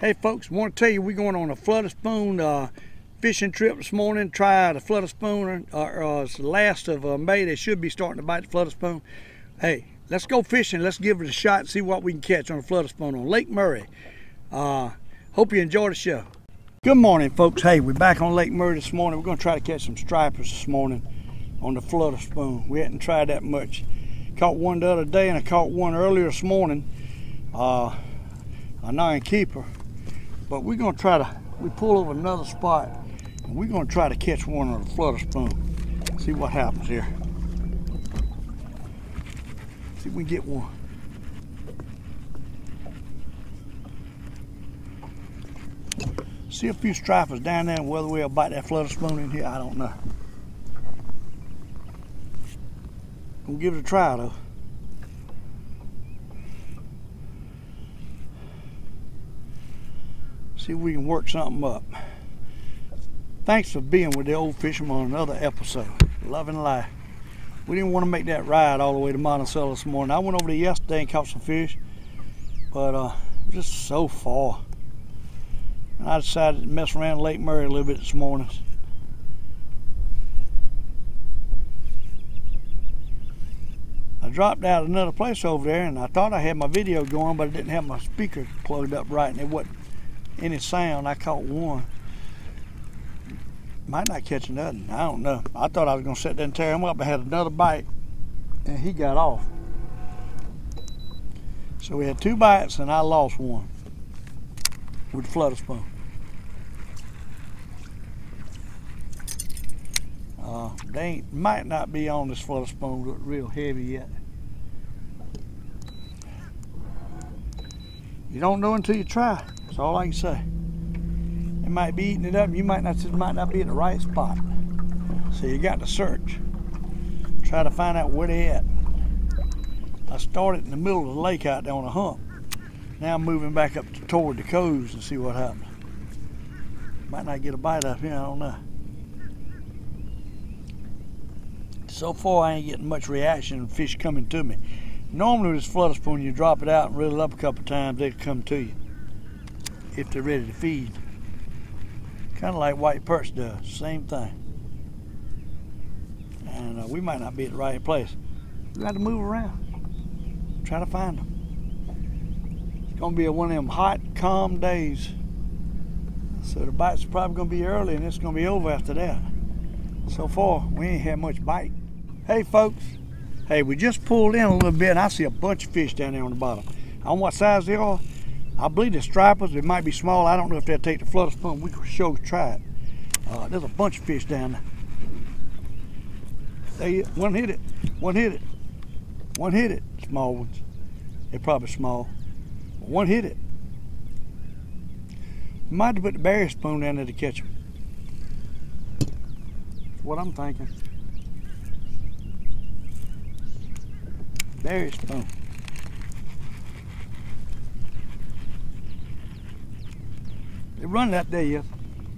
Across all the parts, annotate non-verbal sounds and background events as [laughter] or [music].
Hey folks, want to tell you we're going on a flutter spoon uh, fishing trip this morning. Try the flutter spoon. Uh, uh, it's the last of uh, May. They should be starting to bite the flutter spoon. Hey, let's go fishing. Let's give it a shot and see what we can catch on a flutter spoon on Lake Murray. Uh, hope you enjoy the show. Good morning, folks. Hey, we're back on Lake Murray this morning. We're going to try to catch some stripers this morning on the flutter spoon. We hadn't tried that much. Caught one the other day and I caught one earlier this morning. Uh, a nine keeper but we're gonna try to, we pull over another spot and we're gonna try to catch one on a flutter spoon. See what happens here. See if we can get one. See a few stripers down there and whether we'll bite that flutter spoon in here, I don't know. Gonna give it a try though. See if we can work something up. Thanks for being with the old fisherman on another episode. Love and life. We didn't want to make that ride all the way to Monticello this morning. I went over there yesterday and caught some fish, but uh, just so far. And I decided to mess around Lake Murray a little bit this morning. I dropped out another place over there and I thought I had my video going, but I didn't have my speaker plugged up right and it wasn't any sound. I caught one. Might not catch nothing. I don't know. I thought I was to sit there and tear him up. I had another bite, and he got off. So we had two bites, and I lost one with the flutter spoon. Uh, they might not be on this flutter spoon real heavy yet. You don't know until you try. That's all I can say. They might be eating it up. You might not might not be in the right spot. So you got to search. Try to find out where they at. I started in the middle of the lake out there on a hump. Now I'm moving back up toward the coves and see what happens. Might not get a bite up here, I don't know. So far I ain't getting much reaction fish coming to me. Normally this flutter spoon you drop it out and it up a couple times, they come to you if they're ready to feed. Kind of like white perch does, same thing. And uh, we might not be at the right place. We got to move around, try to find them. It's gonna be a one of them hot, calm days. So the bite's probably gonna be early and it's gonna be over after that. So far, we ain't had much bite. Hey folks, hey, we just pulled in a little bit and I see a bunch of fish down there on the bottom. I don't know what size they are, I believe they're stripers, They might be small. I don't know if they'll take the flutter spoon. We could show try it. Uh, there's a bunch of fish down there. They, one hit it, one hit it, one hit it. Small ones. They're probably small. One hit it. Might have put the berry spoon down there to catch them. That's what I'm thinking. Berry spoon. They run that. He is.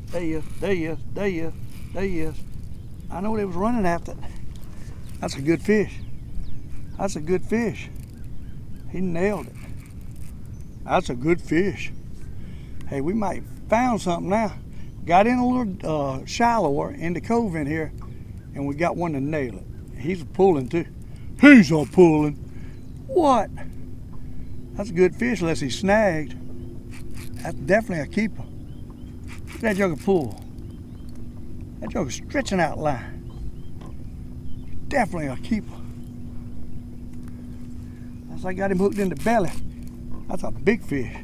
There he is. There he is. There he is. There he is. I know they was running after it. That's a good fish. That's a good fish. He nailed it. That's a good fish. Hey, we might found something now. Got in a little uh, shallower in the cove in here, and we got one to nail it. He's pulling too. He's a pulling. What? That's a good fish unless he's snagged. That's definitely a keeper that jug of pull. That jug is stretching out line. Definitely a keeper. That's I got him hooked in the belly. That's a big fish.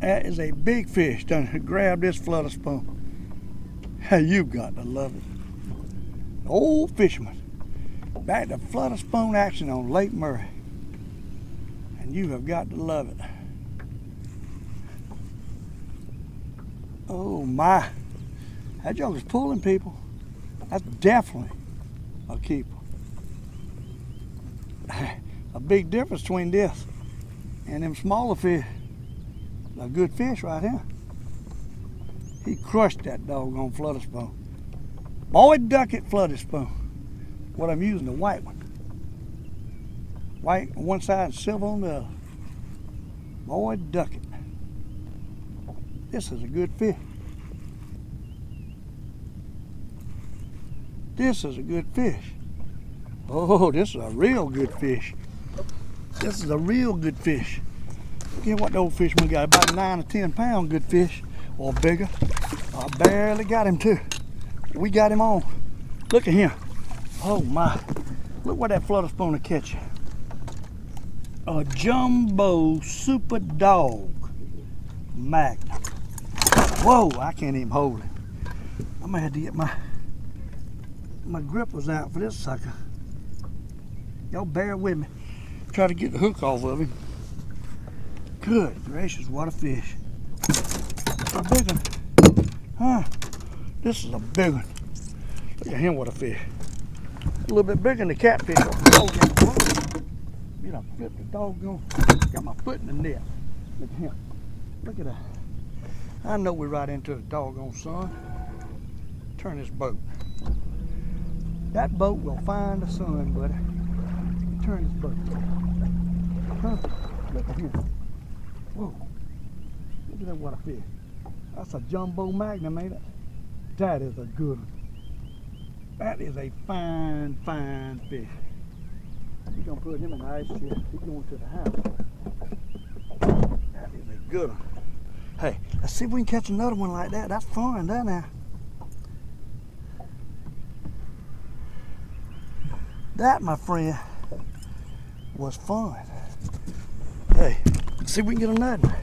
That is a big fish done grab this flutter spoon. Hey, you got to love it. Old fisherman. Back to flutter spoon action on Lake Murray. And you have got to love it. Oh my, that junk is pulling people. That's definitely a keeper. a big difference between this and them smaller fish. A good fish right here. He crushed that doggone flutter spoon. Boyd Duckett flutter spoon. What I'm using, the white one. White on one side, silver on the other. Boyd Duckett. This is a good fish. This is a good fish. Oh, this is a real good fish. This is a real good fish. At what the old fisherman got, about nine or 10 pound good fish, or bigger. I barely got him too. We got him on. Look at him. Oh my. Look what that flutter spooner catch. A jumbo super dog magnum. Whoa, I can't even hold it. I'm gonna have to get my my grippers out for this sucker. Y'all bear with me. Try to get the hook off of him. Good gracious, what a fish. A big one. Huh? This is a big one. Look at him, what a fish. A little bit bigger than the catfish. Oh, you know, flip the doggone. Got my foot in the net. Look at him. Look at that. I know we're right into the doggone sun. Turn this boat. That boat will find the sun, buddy. Turn this boat. Huh? Look at him. Whoa. Look at that water fish. That's a jumbo magnum, ain't it? That is a good one. That is a fine, fine fish. We're gonna put him in the ice chest. He's going to the house. That is a good one. Hey, let's see if we can catch another one like that. That's fun, doesn't it? That, my friend, was fun. Hey, let's see if we can get another.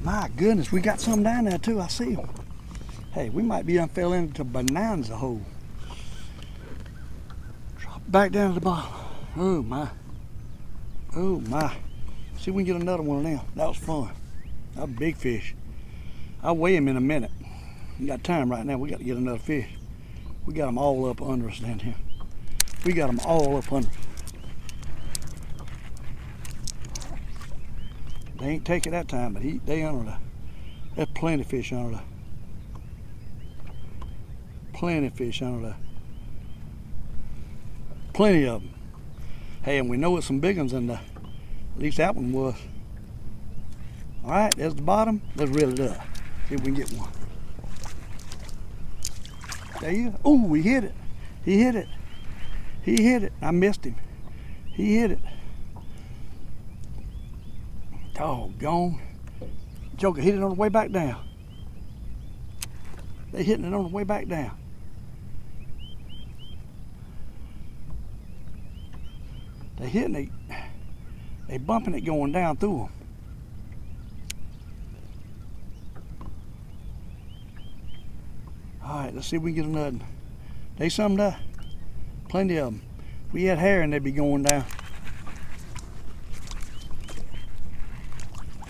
My goodness, we got some down there too. I see them. Hey, we might be fell into bonanza hole. Back down to the bottom. Oh my. Oh my. See if we can get another one now. That was fun. That big fish. I'll weigh him in a minute. We got time right now. We got to get another fish. We got them all up under us down here. We got them all up under. They ain't taking that time, but he, they under the. There's plenty of fish under the. Plenty of fish under the. Plenty of them. Hey, and we know it's some big ones in the. Uh, at least that one was. All right, there's the bottom. Let's reel it up. See if we can get one. There you. Oh, we hit it. He hit it. He hit it. I missed him. He hit it. Doggone. Joker hit it on the way back down. They hitting it on the way back down. They hitting it. They bumping it going down through them. All right, let's see if we can get another. They some there. Plenty of them. If we had hair and they'd be going down.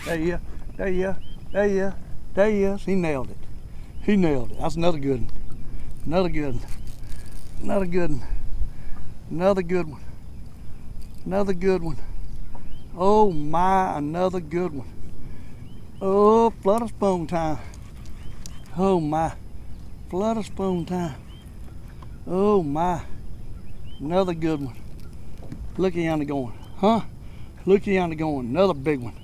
There you, there you, there you, there he is. He nailed it. He nailed it. That's another good one. Another good one. Another good one. Another good one. Another good one. Oh my, another good one. Oh, flood flutter spoon time. Oh my, flood flutter spoon time. Oh my, another good one. Look yonder going, huh? Look yonder going, another big one.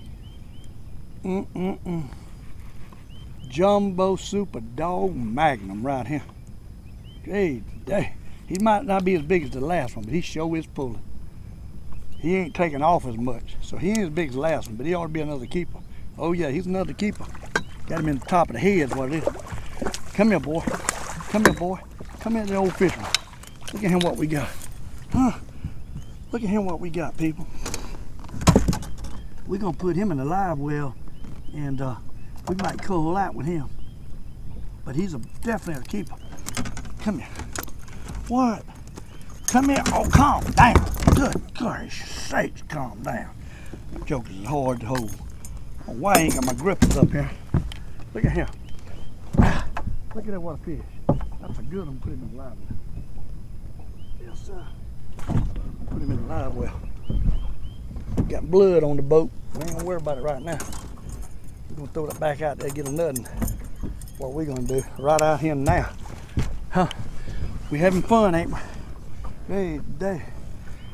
Mm-mm-mm. Jumbo Super Dog Magnum right here. Hey, day. He might not be as big as the last one, but he sure is pulling. He ain't taking off as much, so he ain't as big as the last one, but he ought to be another keeper. Oh yeah, he's another keeper. Got him in the top of the head is what it is. Come here, boy. Come here, boy. Come here, the old fisherman. Look at him what we got. Huh? Look at him what we got, people. We're gonna put him in the live well and uh, we might cull out with him. But he's a definitely a keeper. Come here. What? Come here. Oh, calm down. Good gosh sakes, calm down. That joke is hard to hold. Why ain't got my grippers up here? Look at him. Ah, look at that what a fish. That's a good one. Put him in the live well. Yes, sir. Put him in the live well. Got blood on the boat. We ain't gonna worry about it right now. We're gonna throw that back out there, get a nut. What we gonna do right out here now? Huh? We having fun, ain't we? Hey, day.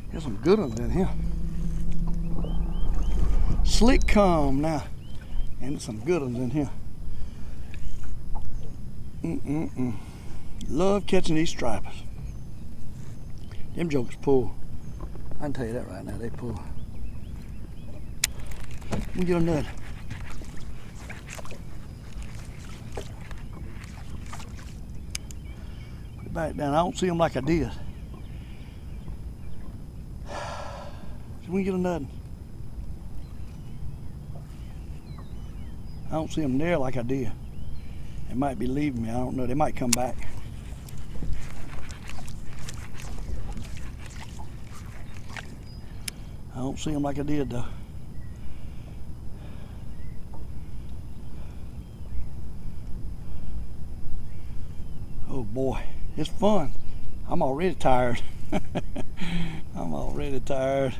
There's some good ones in here. Slick calm now. And some good ones in here. Mm-mm-mm. Love catching these stripers. Them jokers pull. I can tell you that right now, they pull. Let me get a nut. Put it back down. I don't see them like I did. Can we get a nut? I don't see them there like I did. They might be leaving me. I don't know. They might come back. I don't see them like I did though. Oh boy, it's fun. I'm already tired. [laughs] I'm already tired.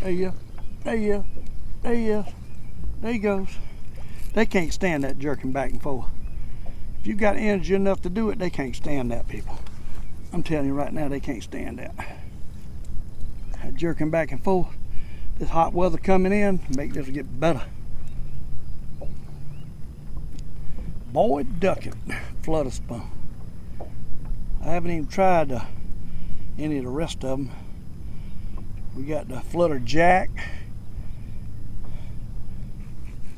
There you go. There you go. There you go. There he goes. They can't stand that jerking back and forth. If you've got energy enough to do it, they can't stand that, people. I'm telling you right now, they can't stand that. that jerking back and forth. This hot weather coming in, make this get better. Boyd Duckett, flutter spoon. I haven't even tried uh, any of the rest of them. We got the flutter jack.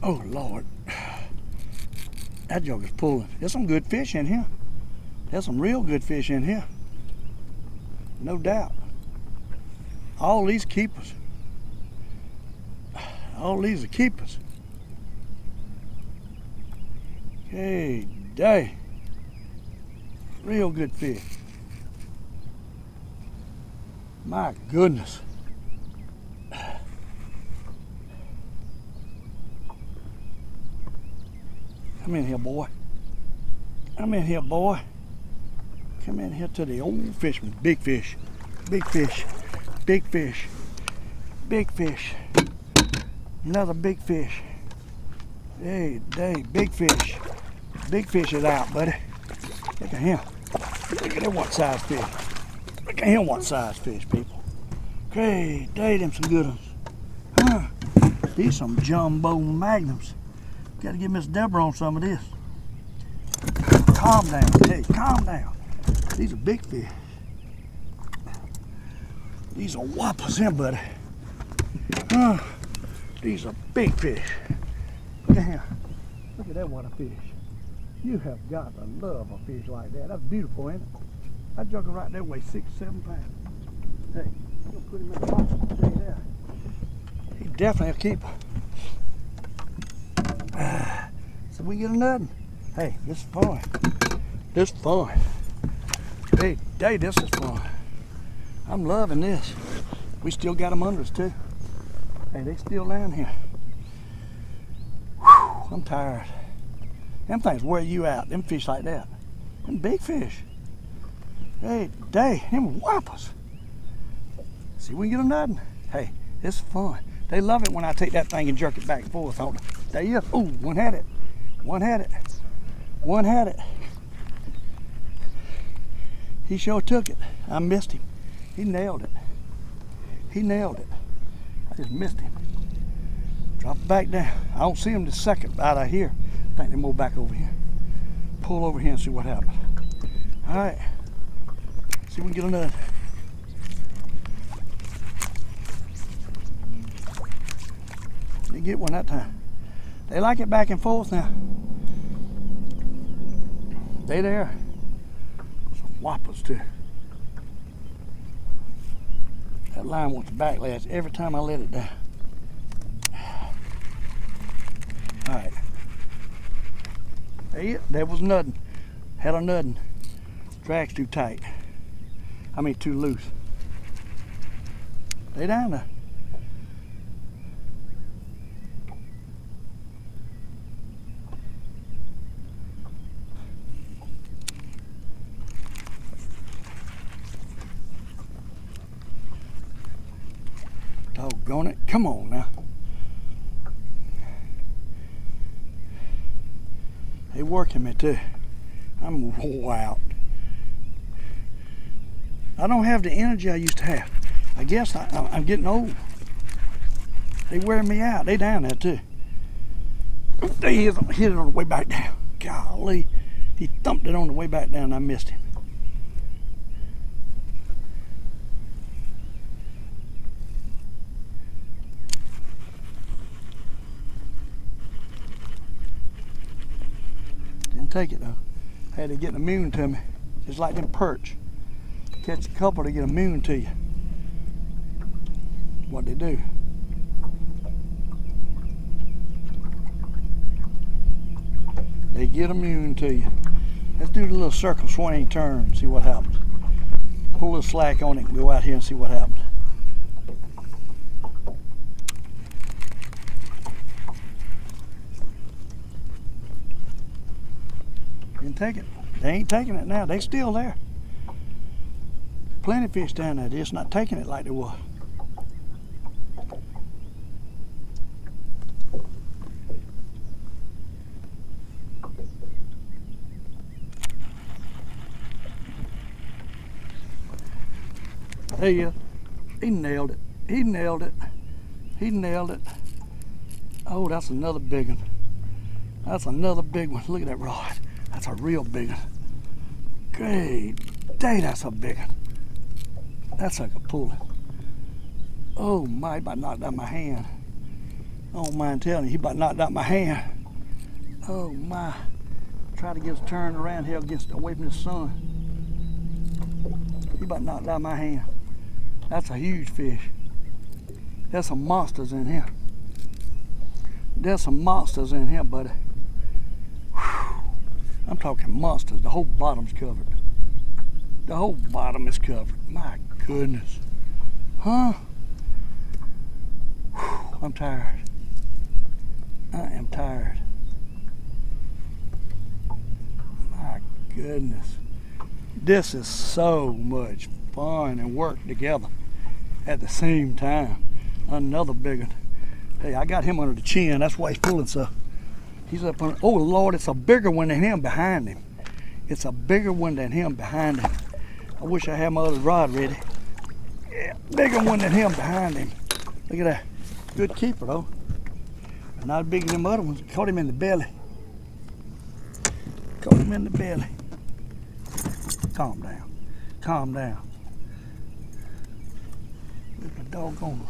Oh Lord, that joker's pulling. There's some good fish in here. There's some real good fish in here. No doubt. All these keepers. All these are keepers. Hey, day. Real good fish. My goodness. Come in here, boy. Come in here, boy. Come in here to the old fishman. Big fish. Big fish. Big fish. Big fish. Another big fish. Hey, day, big fish. Big fish is out, buddy. Look at him. Look at him what size fish. Look at him what size fish, people. Hey, day, them some good ones. Huh. These some jumbo magnums. Got to get Miss Deborah on some of this. Calm down, hey, calm down. These are big fish. These are whoppers here, buddy. Uh, these are big fish. Him. Look at that water fish. You have got to love a fish like that. That's beautiful, ain't it? That jugger right there weighs six, seven pounds. Hey, I'm gonna put him in the box. That. He definitely a keeper. So we get another. Hey, this is fun. This is fun. Hey, day, this is fun. I'm loving this. We still got them under us too. Hey, they still down here. Whew, I'm tired. Them things wear you out. Them fish like that. Them big fish. Hey, day, them whoppers. See, we get them nothing. Hey, it's fun. They love it when I take that thing and jerk it back and forth on There you go. Ooh, one had it. One had it. One had it. He sure took it. I missed him. He nailed it. He nailed it. I just missed him. Drop back down. I don't see him the second out of here. I think they move back over here. Pull over here and see what happens. All right. See if we can get another. Didn't get one that time. They like it back and forth now. They there. Some whoppers too. That line wants backlash every time I let it down. [sighs] All right. Hey, that was nothing. Had a nothing. Drag's too tight. I mean, too loose. Lay down there. Doggone it. Come on now. They working me too. I'm wore out. I don't have the energy I used to have. I guess I, am getting old. They wear me out. They down there too. They hit, hit it on the way back down. Golly. He thumped it on the way back down. I missed him. Didn't take it though. Had to get immune to me. Just like them perch. Catch a couple to get immune to you. What they do. They get immune to you. Let's do the little circle swing turn, see what happens. Pull little slack on it and go out here and see what happens. Didn't take it. They ain't taking it now. They still there. Plenty of fish down there. They're just not taking it like they was. There you go. He nailed it. He nailed it. He nailed it. Oh, that's another big one. That's another big one. Look at that rod. That's a real big one. Great day, that's a big one. That's like a pulley. Oh my, he about knocked out my hand. I don't mind telling you, he about knocked out my hand. Oh my. Try to get us turned around here against away from the sun. He about knocked out my hand. That's a huge fish. There's some monsters in here. There's some monsters in here, buddy. I'm talking monsters. The whole bottom's covered. The whole bottom is covered. My goodness. Huh? Whew. I'm tired. I am tired. My goodness. This is so much fun and work together at the same time. Another big one. Hey, I got him under the chin. That's why he's pulling so. He's up on. Oh Lord, it's a bigger one than him behind him. It's a bigger one than him behind him. I wish I had my other rod ready. Yeah, bigger one than him behind him. Look at that. Good keeper though. Not bigger than the other ones. Caught him in the belly. Caught him in the belly. Calm down. Calm down. Look at the doggone.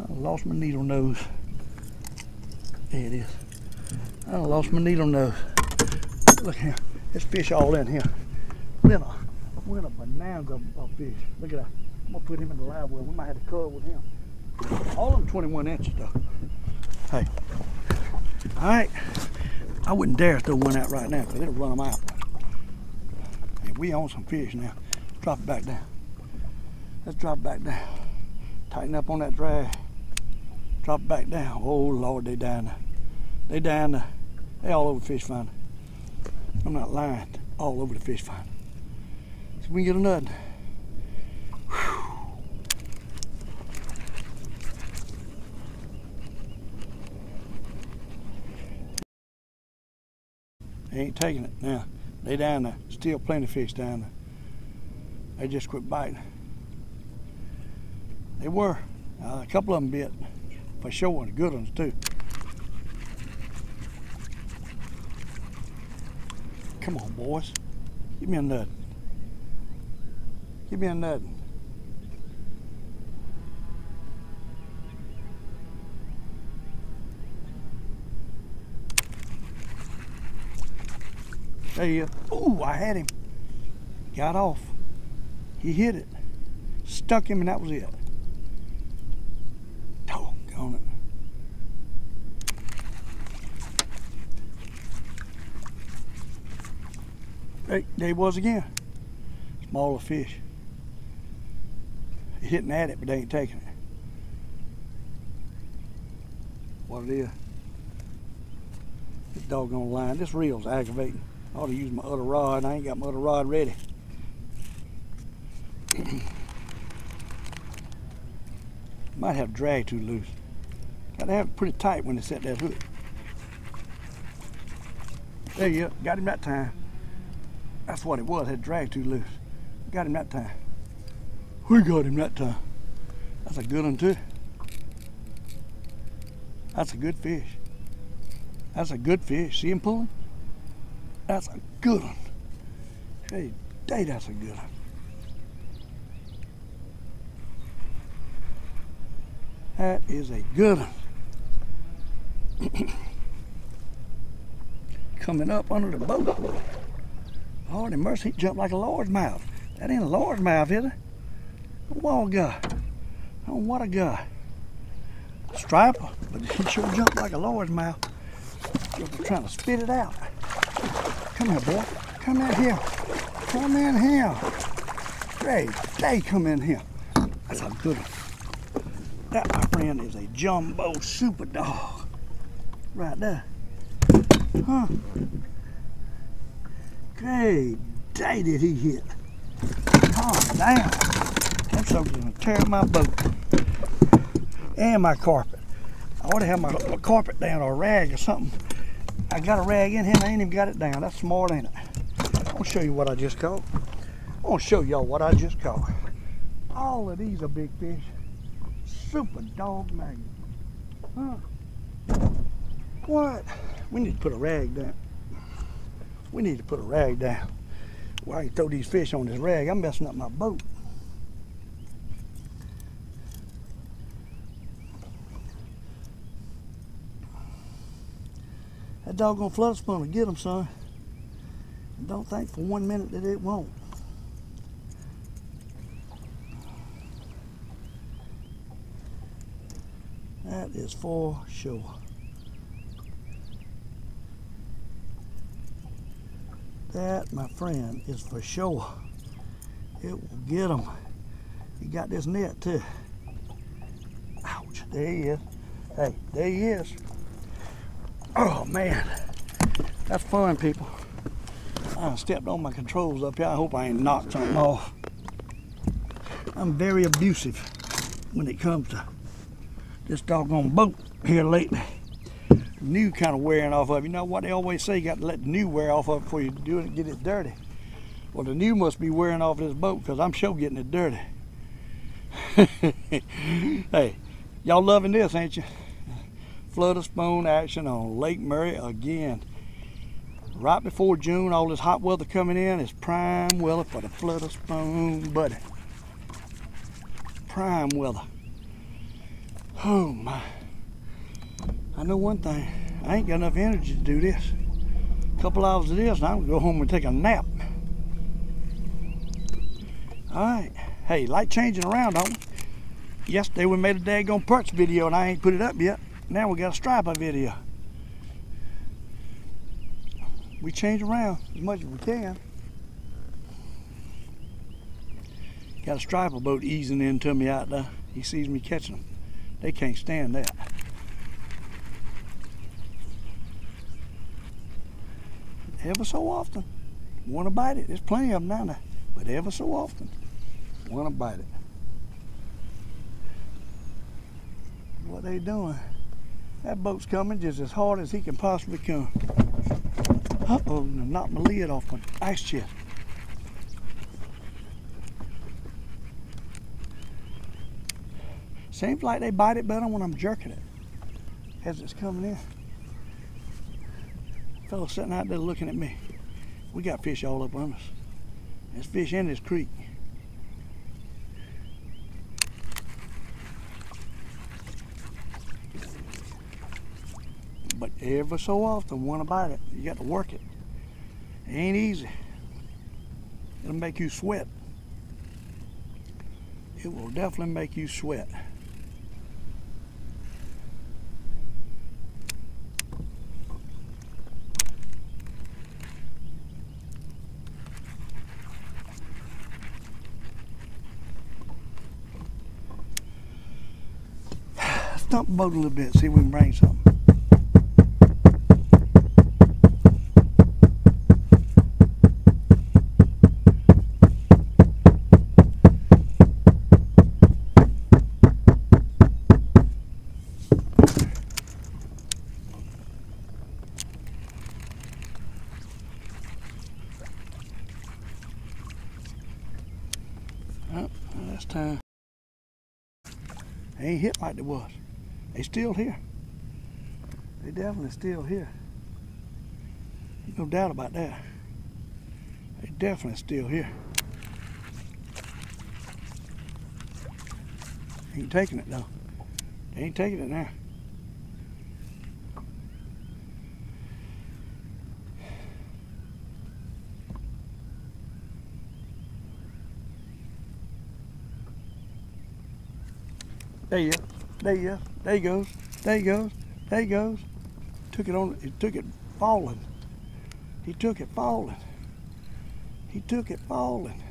I lost my needle nose. There it is. I lost my needle nose. Look here. There's fish all in here. We're in a, we're in a bonanza of, fish. Look at that. I'm gonna put him in the live well. We might have to cover with him. All of them 21 inches though. Hey. All right. I wouldn't dare throw one out right now because it'll run them out. Hey, we own some fish now. Drop it back down. Let's drop it back down. Tighten up on that drag. Drop it back down. Oh Lord, they down there. They down there. They all over the fish finder. I'm not lying. All over the fish finder. So we get a nut. They ain't taking it now. They down there. Still plenty of fish down there. They just quit biting. They were. Uh, a couple of them bit. For sure, and good ones too. Come on, boys. Give me a nut. Give me a nut. There you go. Ooh, I had him. Got off. He hit it. Stuck him and that was it. Doggone it. Hey, there he was again. Smaller fish. He's hitting at it, but they ain't taking it. What it is. This doggone line. This reel's aggravating. I ought to use my other rod. I ain't got my other rod ready. [clears throat] Might have drag too loose. Gotta have it pretty tight when they set that hook. There you go. Got him that time. That's what it was. Had dragged too loose. Got him that time. We got him that time. That's a good one too. That's a good fish. That's a good fish. See him pulling? That's a good one. Hey, day, that's a good one. That is a good one. [coughs] Coming up under the boat. Lord have mercy, he jumped like a largemouth. That ain't a largemouth, is it? What a guy. Oh, what a guy. Striper, but [laughs] he sure jumped like a largemouth. Just trying to spit it out. Come here, boy. Come in here. Come in here. Hey, hey, come in here. That's a good one. That, my friend, is a jumbo super dog. Right there. Huh? Great day did he hit. Calm down. Them gonna tear my boat. And my carpet. I ought to have my, my carpet down or a rag or something. I got a rag in here and I ain't even got it down. That's smart, ain't it? I'm gonna show you what I just caught. I want to show y'all what I just caught. All of these are big fish. Super dog magnet. Huh? What? We need to put a rag down. We need to put a rag down. Why you throw these fish on this rag? I'm messing up my boat. That doggone flood spawn will get them, son. And don't think for one minute that it won't. That is for sure. That, my friend, is for sure. It will get them. You got this net too. Ouch, there he is. Hey, there he is. Oh man, that's fun, people. I stepped on my controls up here. I hope I ain't knocked something off. I'm very abusive when it comes to this doggone boat here lately. New kind of wearing off of. You know what they always say? You got to let the new wear off of before you do it get it dirty. Well, the new must be wearing off this boat because I'm sure getting it dirty. [laughs] hey, y'all loving this, ain't you? Flutter spoon action on Lake Murray again. Right before June, all this hot weather coming in is prime weather for the flutter spoon, buddy. Prime weather. Oh my. I know one thing. I ain't got enough energy to do this. A couple hours of this, and I'm gonna go home and take a nap. All right. Hey, light changing around, we? Yesterday we made a daggone perch video, and I ain't put it up yet. Now we got a striper video. We change around as much as we can. Got a striper boat easing into me out there. He sees me catching them. They can't stand that. Ever so often, want to bite it. There's plenty of them down there, but ever so often, want to bite it. What they doing? That boat's coming just as hard as he can possibly come. Uh-oh, knocked my lid off my ice chest. Seems like they bite it better when I'm jerking it as it's coming in. Fellow sitting out there looking at me. We got fish all up on us. There's fish in this creek. But ever so often, want to bite it, you got to work it. It ain't easy. It'll make you sweat. It will definitely make you sweat. Stump boat a little bit, see if we can bring something. Oh, this time. Ain't hit like they was. Still here. They definitely still here. No doubt about that. They definitely still here. Ain't taking it though. They ain't taking it now. There you go. There you go. There he goes. There he goes. There he goes. Took it on. He took it falling. He took it falling. He took it falling.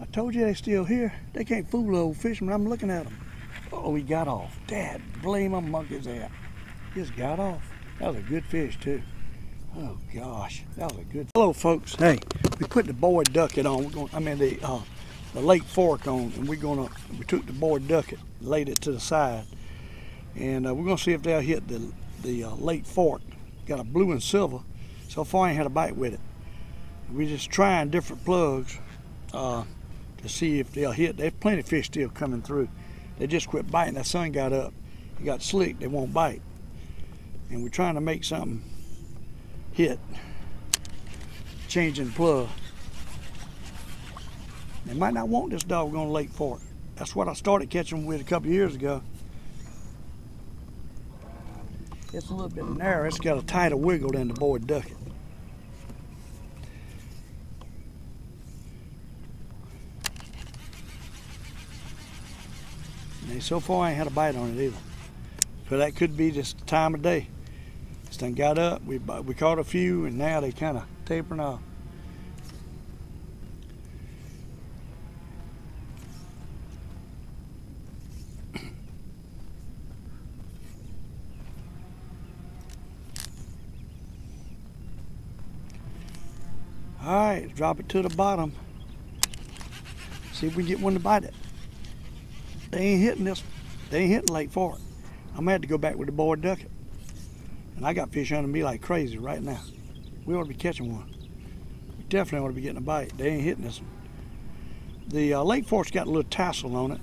I told you they're still here. They can't fool the old fisherman. I'm looking at them. Oh, he got off. Dad, blame my monkey's out. Just got off. That was a good fish too. Oh gosh, that was a good. Hello, folks. Hey, we put the Boyd Duckett on. We're going. I mean the uh, the Lake Fork on, and we're gonna. We took the Boyd Duckett, laid it to the side, and uh, we're gonna see if they'll hit the the uh, Lake Fork. Got a blue and silver. So far, I ain't had a bite with it. We're just trying different plugs uh, to see if they'll hit. There's plenty of fish still coming through. They just quit biting. The sun got up. It got slick. They won't bite. And we're trying to make something hit. Changing plug. They might not want this dog doggone Lake Fork. That's what I started catching with a couple years ago. It's a little bit narrow. It's got a tighter wiggle than the Boyd Duckett. So far I ain't had a bite on it either. So that could be just the time of day. It's done got up, we, we caught a few and now they kind of tapering off. All right, drop it to the bottom. See if we get one to bite it. They ain't hitting this. They ain't hitting Lake Fork. I'm gonna have to go back with the Boyd Duckett. And I got fish under me like crazy right now. We ought to be catching one. We definitely ought to be getting a bite. They ain't hitting this one. The uh, Lake Fork's got a little tassel on it,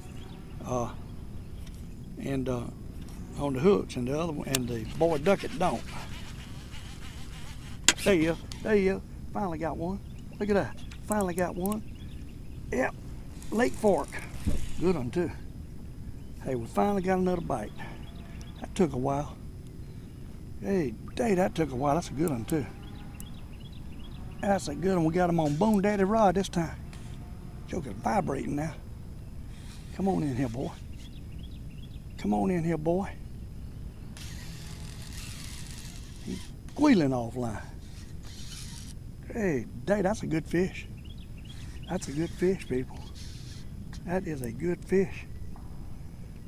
uh, and uh, on the hooks, and the other one, and the Boyd Duckett don't. There you. There you go. Finally got one. Look at that. Finally got one. Yep. Lake Fork. Good one too. Hey, we finally got another bite. That took a while. Hey, day, that took a while. That's a good one too. That's a good one. We got him on Bone Daddy Rod this time. Joker's vibrating now. Come on in here, boy. Come on in here, boy. He's squealing offline. Hey, day, that's a good fish. That's a good fish, people. That is a good fish.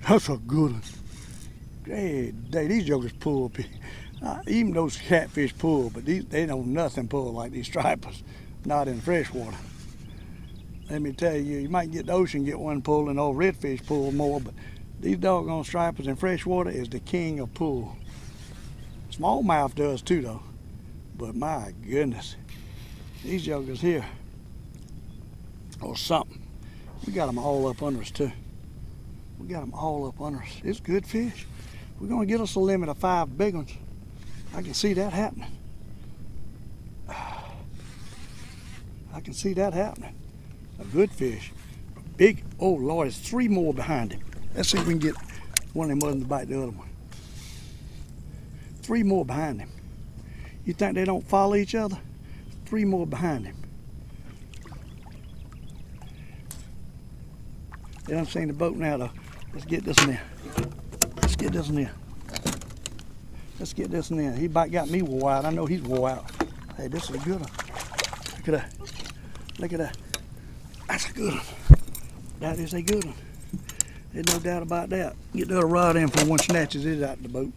That's a good one. Hey, they, these jokers pull. Uh, even those catfish pull, but these they don't nothing pull like these stripers. Not in freshwater. Let me tell you, you might get the ocean get one pull and old redfish pull more, but these doggone stripers in freshwater is the king of pull. Smallmouth does too though. But my goodness, these jokers here, or something. We got them all up under us too. We got them all up under us. It's good fish. We're gonna get us a limit of five big ones. I can see that happening. [sighs] I can see that happening. A good fish. A big, oh Lord, there's three more behind him. Let's see if we can get one of them others to bite the other one. Three more behind him. You think they don't follow each other? Three more behind him. They done seen the boat now though. Let's get this in. Let's get this in. Let's get this in. He about got me wore out. I know he's wore out. Hey, this is a good one. Look at that. Look at that. That's a good one. That is a good one. There's no doubt about that. Get the other rod in for one snatches it out the boat.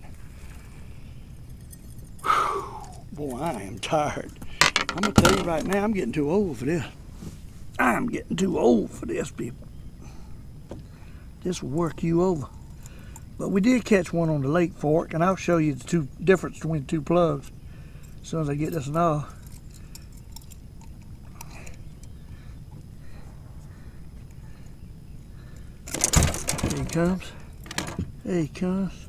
Whew. Boy, I am tired. I'm gonna tell you right now, I'm getting too old for this. I'm getting too old for this, people. This will work you over. But we did catch one on the Lake Fork, and I'll show you the two difference between the two plugs as soon as I get this one Here he comes. Here he comes.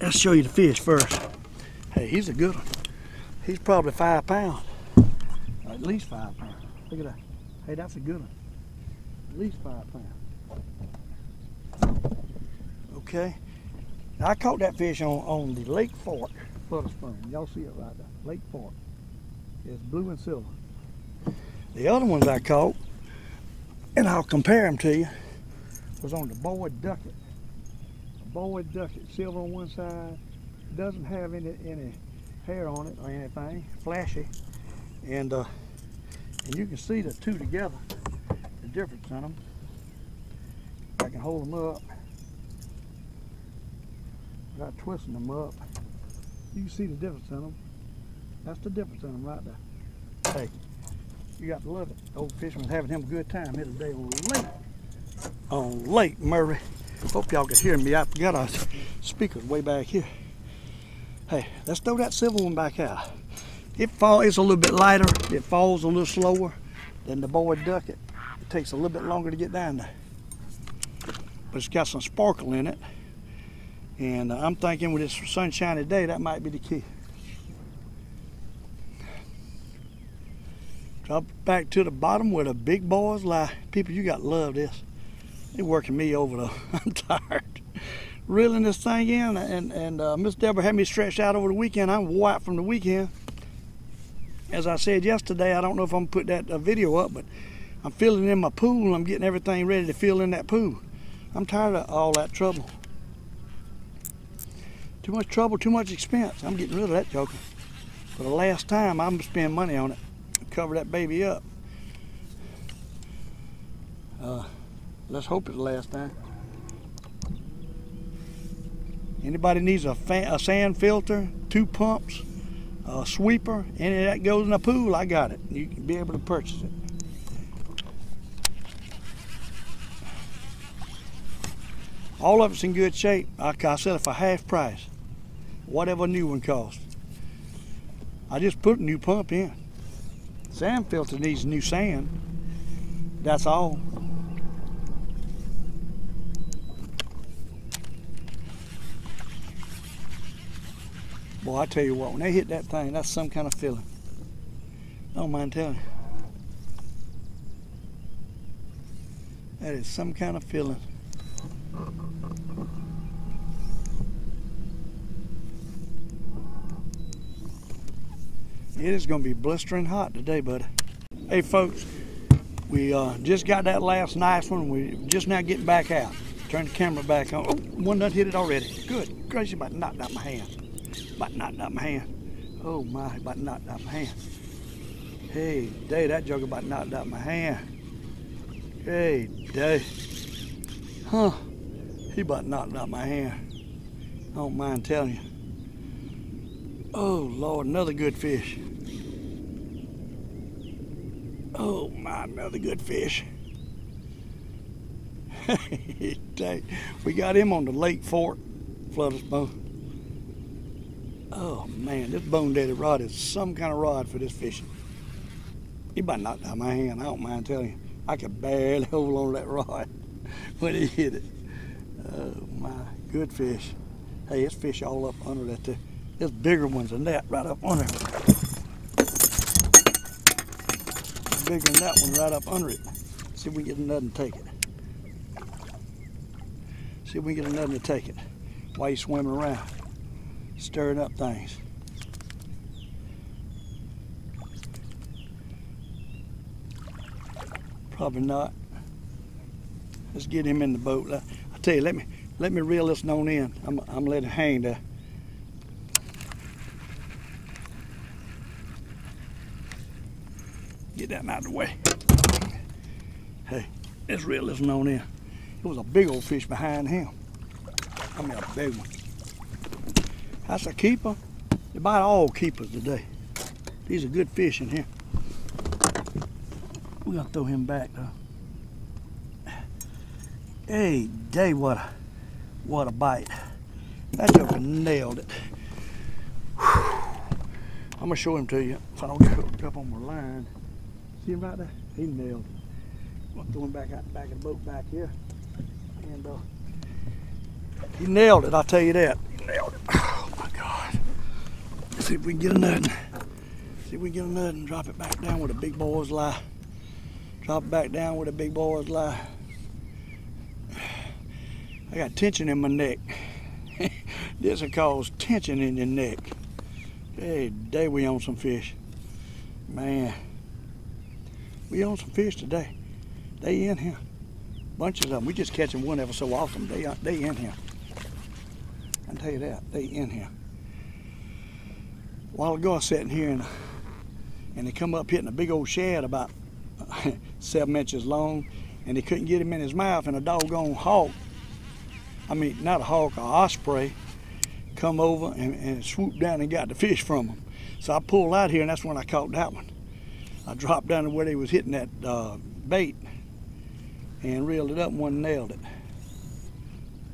let's show you the fish first. Hey, he's a good one. He's probably five pounds. At least five pounds. Look at that. Hey, that's a good one. At least five pounds. Okay. I caught that fish on, on the Lake Fork Flutter Spoon. Y'all see it right there. Lake Fork. It's blue and silver. The other ones I caught, and I'll compare them to you, was on the Boyd Duckett. Boyd Duckett, silver on one side, doesn't have any any hair on it or anything, flashy, and uh, and you can see the two together, the difference in them. I can hold them up without twisting them up. You can see the difference in them. That's the difference in them right there. Hey, you got to love it. Old fisherman's having him a good time here today on Lake, on Lake Murray. Hope y'all can hear me. I forgot our speakers way back here. Hey, let's throw that silver one back out. It fall, it's a little bit lighter. It falls a little slower than the Boyd Duckett. It takes a little bit longer to get down there. But it's got some sparkle in it. And uh, I'm thinking with this sunshiny day, that might be the key. Drop back to the bottom where the big boys lie. People, you got to love this. They're working me over though. [laughs] I'm tired. Reeling this thing in, and, and uh, Miss Deborah had me stretched out over the weekend. I'm out from the weekend. As I said yesterday, I don't know if I'm to put that uh, video up, but I'm filling in my pool. I'm getting everything ready to fill in that pool. I'm tired of all that trouble. Too much trouble, too much expense. I'm getting rid of that joker. For the last time, I'm going to spend money on it. Cover that baby up. Uh, let's hope it's the last time. Anybody needs a, fan, a sand filter, two pumps, a sweeper, any of that goes in a pool, I got it. You can be able to purchase it. All of it's in good shape. Like I sell it for half price whatever a new one costs. I just put a new pump in. Sand filter needs new sand. That's all. Boy, I tell you what, when they hit that thing, that's some kind of feeling. I Don't mind telling you. That is some kind of feeling. It is going to be blistering hot today, buddy. Hey, folks, we uh, just got that last nice one. We just now getting back out. Turn the camera back on. Oh, one done hit it already. Good gracious, about knocked out my hand. About knocked out my hand. Oh my, about knocked out my hand. Hey, day, that joker about knocked out my hand. Hey, day. Huh, he about knocked out my hand. I don't mind telling you. Oh Lord, another good fish. Oh my, another good fish. [laughs] we got him on the Lake Fork Spoon. Oh man, this bone daddy rod is some kind of rod for this fishing. He about knocked out my hand, I don't mind telling you. I could barely [laughs] hold on that rod [laughs] when he hit it. Oh my, good fish. Hey, it's fish all up under that too. There's bigger ones than that right up under it. bigger than that one right up under it. See if we get another and take it. See if we get another to take it while you swimming around, stirring up things. Probably not. Let's get him in the boat. I tell you, let me let me reel this on in. I'm I'm letting it hang there. Get that out of the way. Hey, let's reel this on in. It was a big old fish behind him. I mean, a big one. That's a keeper. They About all keepers today. These are good fish in here. We're gonna throw him back though. Hey, day, what a, what a bite. That joker nailed it. Whew. I'm gonna show him to you if I don't get hooked up on my line. See him right there? He nailed it. I'm throwing back out the back of the boat back here. And uh, he nailed it, I'll tell you that. He nailed it. Oh my God. Let's see if we can get a nut. See if we can get a nut and drop it back down where the big boys lie. Drop it back down where the big boys lie. I got tension in my neck. [laughs] this will cause tension in your neck. Hey, day we on some fish. Man, we on some fish today. They in here. Bunches of them. We just catching one ever so often. They uh, they in here. I can tell you that. They in here. A while ago I was sitting here and and they come up hitting a big old shad about [laughs] seven inches long and they couldn't get him in his mouth and a doggone hawk I mean not a hawk, a osprey come over and, and swooped down and got the fish from him. So I pulled out here and that's when I caught that one. I dropped down to where they was hitting that uh, bait and reeled it up and one nailed it.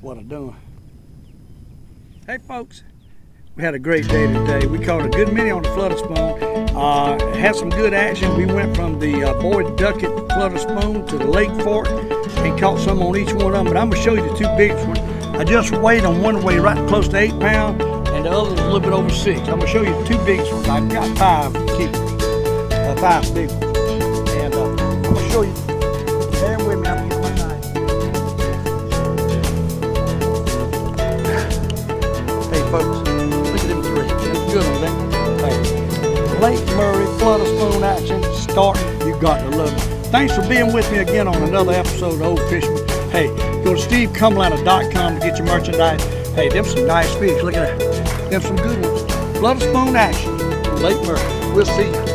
What I doing. Hey folks, had a great day today. We caught a good many on the flutter spoon. Uh, had some good action. We went from the uh, Boyd Duckett flutter spoon to the Lake Fork and caught some on each one of them. But I'm gonna show you the two biggest ones. I just weighed on one weigh right close to eight pounds and the other is a little bit over six. I'm gonna show you the two biggest ones. I've got five keepers, uh, five big ones. And uh, I'm gonna show you, Spoon action starting. You got to love it. Thanks for being with me again on another episode of Old Fisherman. Hey, go to stevecomalander.com to get your merchandise. Hey, them some nice fish. Look at that. Them some good ones. Flutter spoon action. Lake Murray. We'll see you.